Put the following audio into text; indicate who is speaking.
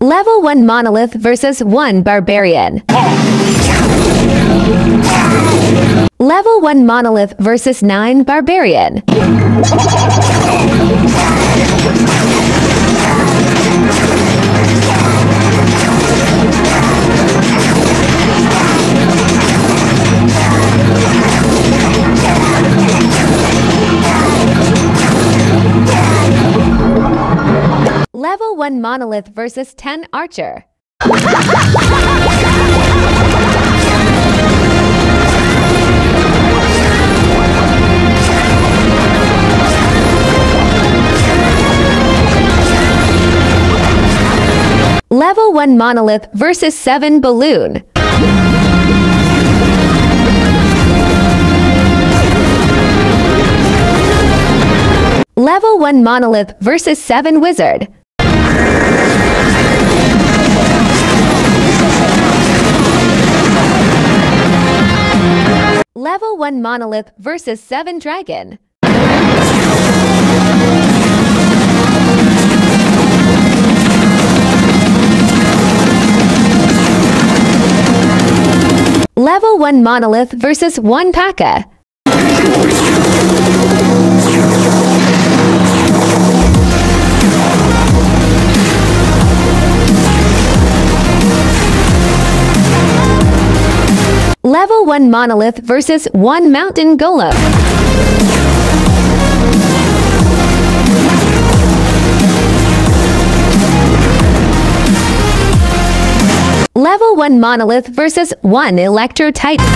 Speaker 1: Level 1 Monolith versus 1 Barbarian. Level 1 Monolith versus 9 Barbarian. Level 1 Monolith versus 10 Archer. Level 1 Monolith versus 7 Balloon. Level 1 Monolith versus 7 Wizard. Level 1 Monolith versus 7 Dragon. Level 1 Monolith versus 1 P.E.K.K.A. Level 1 Monolith versus 1 Mountain Golem. Level 1 Monolith versus 1 Electro Titan.